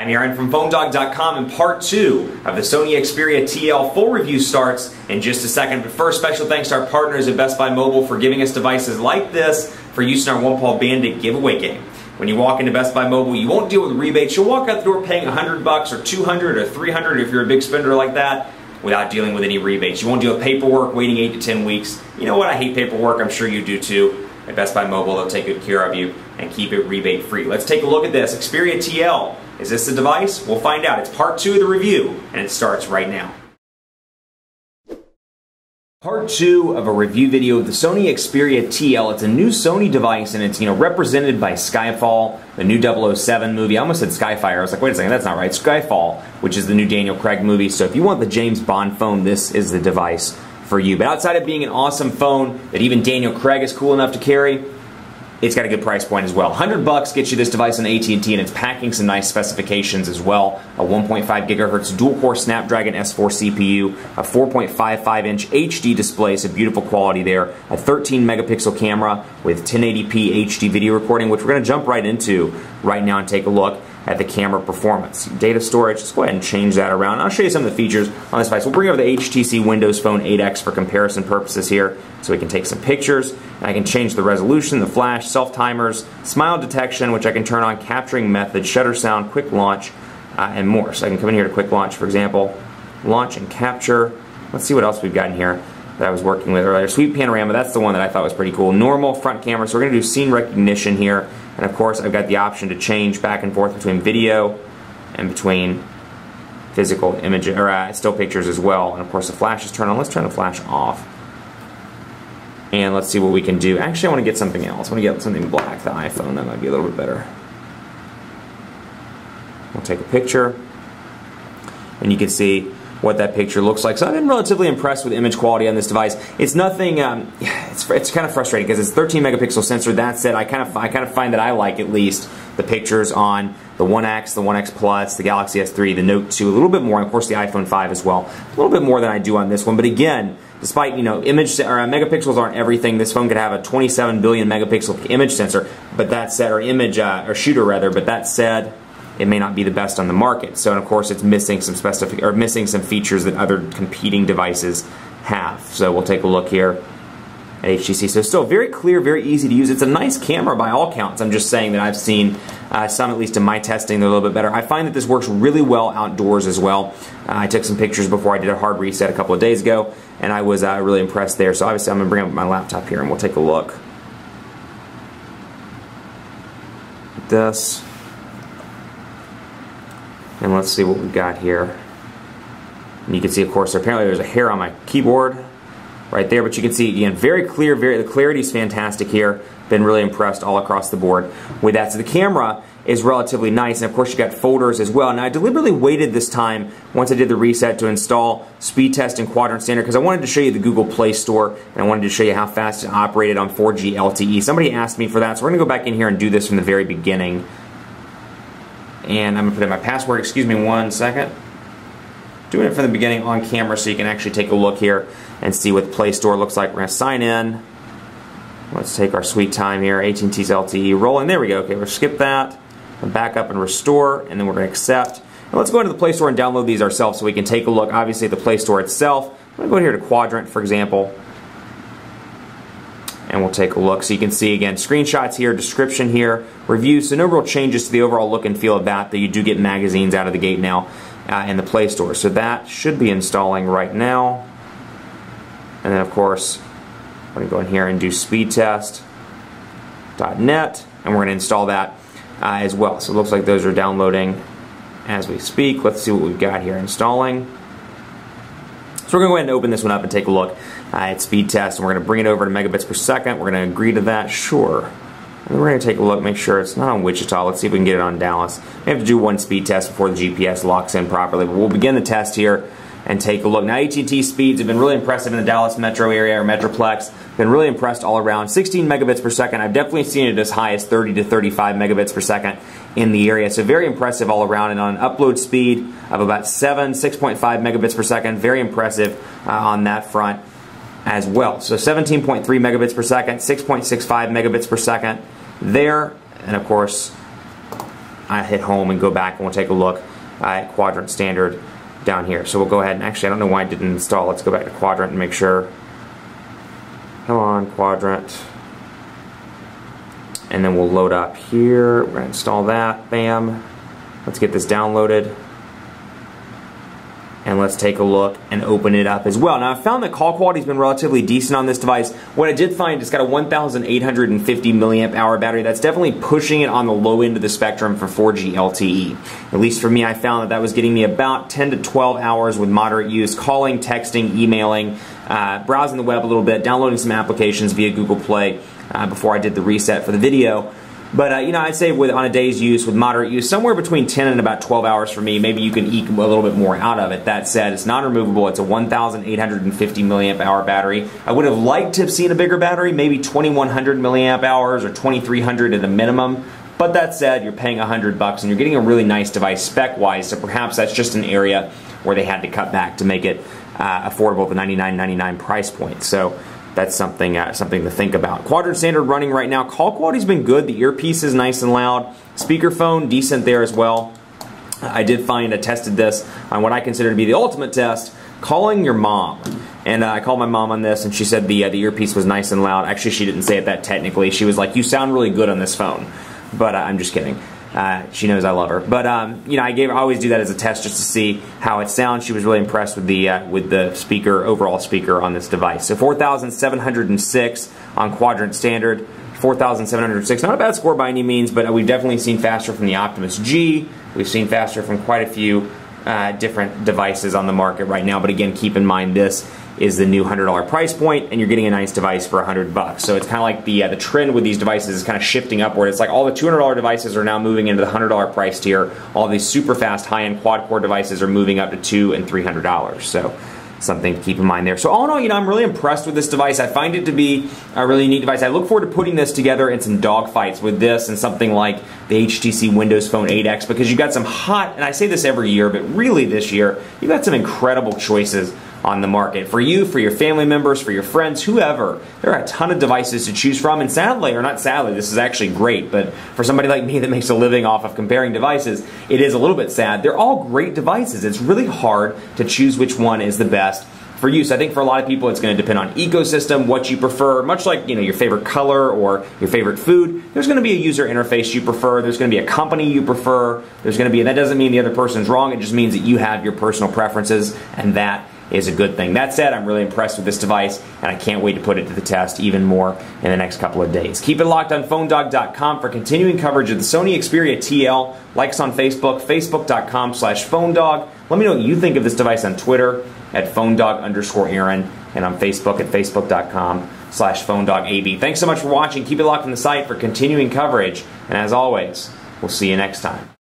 I'm Aaron from PhoneDog.com and part two of the Sony Xperia TL full review starts in just a second. But first, special thanks to our partners at Best Buy Mobile for giving us devices like this for use in our One Paw Bandit giveaway game. When you walk into Best Buy Mobile, you won't deal with rebates. You'll walk out the door paying 100 bucks or 200 or 300 if you're a big spender like that without dealing with any rebates. You won't deal with paperwork waiting 8 to 10 weeks. You know what? I hate paperwork. I'm sure you do too. At Best Buy Mobile, they'll take good care of you and keep it rebate free. Let's take a look at this. Xperia TL. Is this the device? We'll find out. It's part two of the review, and it starts right now. Part two of a review video of the Sony Xperia TL. It's a new Sony device and it's you know represented by Skyfall, the new 007 movie. I almost said Skyfire. I was like, wait a second, that's not right. Skyfall, which is the new Daniel Craig movie. So if you want the James Bond phone, this is the device for you. But outside of being an awesome phone that even Daniel Craig is cool enough to carry, it's got a good price point as well. 100 bucks gets you this device on AT&T and it's packing some nice specifications as well. A 1.5 gigahertz dual-core Snapdragon S4 CPU, a 4.55 inch HD display, so beautiful quality there. A 13 megapixel camera with 1080p HD video recording, which we're going to jump right into right now and take a look at the camera performance. Data storage, let's go ahead and change that around. I'll show you some of the features on this device. We'll bring over the HTC Windows Phone 8X for comparison purposes here so we can take some pictures. And I can change the resolution, the flash, self-timers, smile detection, which I can turn on, capturing method, shutter sound, quick launch, uh, and more. So I can come in here to quick launch, for example, launch and capture. Let's see what else we've got in here that I was working with earlier. Sweep panorama, that's the one that I thought was pretty cool. Normal front camera, so we're going to do scene recognition here. And of course, I've got the option to change back and forth between video and between physical image or uh, still pictures as well. And of course, the flash is turned on. Let's turn the flash off. And let's see what we can do. Actually, I want to get something else. I want to get something black, the iPhone. That might be a little bit better. We'll take a picture. And you can see what that picture looks like. So I've been relatively impressed with image quality on this device. It's nothing, um, it's, it's kind of frustrating because it's 13 megapixel sensor. That said, I kind of I kind of find that I like at least the pictures on the One X, the One X Plus, the Galaxy S3, the Note 2, a little bit more, and of course the iPhone 5 as well. A little bit more than I do on this one, but again, despite you know image or uh, megapixels aren't everything, this phone could have a 27 billion megapixel image sensor, but that said, or image uh, or shooter rather, but that said, it may not be the best on the market. So, and of course, it's missing some specific or missing some features that other competing devices have. So we'll take a look here at HTC. So still very clear, very easy to use. It's a nice camera by all counts. I'm just saying that I've seen uh, some, at least in my testing, they're a little bit better. I find that this works really well outdoors as well. Uh, I took some pictures before I did a hard reset a couple of days ago, and I was uh, really impressed there. So obviously I'm going to bring up my laptop here and we'll take a look. This. And let's see what we've got here. And you can see, of course, apparently there's a hair on my keyboard right there, but you can see, again, very clear, very, the clarity is fantastic here. Been really impressed all across the board with that. So the camera is relatively nice, and of course you got folders as well. Now I deliberately waited this time, once I did the reset, to install speed test and quadrant standard, because I wanted to show you the Google Play Store, and I wanted to show you how fast it operated on 4G LTE. Somebody asked me for that, so we're to go back in here and do this from the very beginning and I'm to put in my password. Excuse me one second. Doing it from the beginning on camera so you can actually take a look here and see what the Play Store looks like. We're to sign in. Let's take our sweet time here. AT&T's LTE rolling. There we go. Okay, we'll skip that. Back up and restore, and then we're to accept. And let's go into the Play Store and download these ourselves so we can take a look, obviously, at the Play Store itself. I'm to go here to Quadrant, for example and we'll take a look. So you can see again, screenshots here, description here, reviews. So no real changes to the overall look and feel of that, though you do get magazines out of the gate now uh, in the Play Store. So that should be installing right now. And then of course, I'm going to go in here and do speed test and we're going to install that uh, as well. So it looks like those are downloading as we speak. Let's see what we've got here installing. So we're going to go ahead and open this one up and take a look at speed test, and we're going to bring it over to megabits per second. We're going to agree to that, sure. And we're going to take a look, make sure it's not on Wichita. Let's see if we can get it on Dallas. We have to do one speed test before the GPS locks in properly, but we'll begin the test here and take a look. Now AT&T speeds have been really impressive in the Dallas metro area or Metroplex. Been really impressed all around. 16 megabits per second. I've definitely seen it as high as 30 to 35 megabits per second in the area. So very impressive all around. And on an upload speed of about 7, 6.5 megabits per second. Very impressive uh, on that front as well. So 17.3 megabits per second, 6.65 megabits per second there. And of course, I hit home and go back and we'll take a look at Quadrant Standard down here. So we'll go ahead and actually, I don't know why I didn't install. Let's go back to Quadrant and make sure. Come on, Quadrant. And then we'll load up here. We're going to install that. Bam. Let's get this downloaded and let's take a look and open it up as well. Now I found that call quality has been relatively decent on this device. What I did find, it's got a 1,850 milliamp hour battery. That's definitely pushing it on the low end of the spectrum for 4G LTE. At least for me, I found that that was getting me about 10 to 12 hours with moderate use, calling, texting, emailing, uh, browsing the web a little bit, downloading some applications via Google Play uh, before I did the reset for the video. But uh, you know, I'd say with on a day's use, with moderate use, somewhere between 10 and about 12 hours for me. Maybe you can eke a little bit more out of it. That said, it's non-removable. It's a 1,850 milliamp hour battery. I would have liked to have seen a bigger battery, maybe 2,100 milliamp hours or 2,300 at a minimum. But that said, you're paying 100 bucks and you're getting a really nice device spec-wise. So perhaps that's just an area where they had to cut back to make it uh, affordable at the 99.99 price point. So that's something uh, something to think about. Quadrant standard running right now. Call quality's been good. The earpiece is nice and loud. Speakerphone decent there as well. I did find I tested this on what I consider to be the ultimate test, calling your mom. And uh, I called my mom on this, and she said the uh, the earpiece was nice and loud. Actually, she didn't say it that technically. She was like, "You sound really good on this phone," but uh, I'm just kidding. Uh, she knows I love her. But um, you know, I gave I always do that as a test just to see how it sounds. She was really impressed with the uh, with the speaker overall speaker on this device. So 4,706 on Quadrant Standard. 4,706. Not a bad score by any means, but we've definitely seen faster from the Optimus G. We've seen faster from quite a few uh, different devices on the market right now. But again, keep in mind this is the new $100 price point and you're getting a nice device for 100 bucks. So it's kind of like the uh, the trend with these devices is kind of shifting upward. It's like all the $200 devices are now moving into the $100 price tier. All these super fast high-end quad-core devices are moving up to two and $300. So something to keep in mind there. So all in all, you know, I'm really impressed with this device. I find it to be a really neat device. I look forward to putting this together in some dogfights with this and something like the HTC Windows Phone 8X because you've got some hot, and I say this every year, but really this year, you've got some incredible choices on the market. For you, for your family members, for your friends, whoever, there are a ton of devices to choose from. And sadly, or not sadly, this is actually great, but for somebody like me that makes a living off of comparing devices, it is a little bit sad. They're all great devices. It's really hard to choose which one is the best for use. I think for a lot of people, it's going to depend on ecosystem, what you prefer. Much like you know your favorite color or your favorite food, there's going to be a user interface you prefer. There's going to be a company you prefer. There's going to be, and that doesn't mean the other person's wrong. It just means that you have your personal preferences, and that is a good thing. That said, I'm really impressed with this device, and I can't wait to put it to the test even more in the next couple of days. Keep it locked on PhoneDog.com for continuing coverage of the Sony Xperia TL. Like us on Facebook, Facebook.com slash PhoneDog. Let me know what you think of this device on Twitter at PhoneDog underscore Aaron, and on Facebook at Facebook.com slash PhoneDogAB. Thanks so much for watching. Keep it locked on the site for continuing coverage, and as always, we'll see you next time.